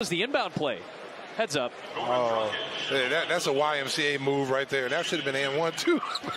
was the inbound play. Heads up. Oh, that, that's a YMCA move right there. That should have been and one too.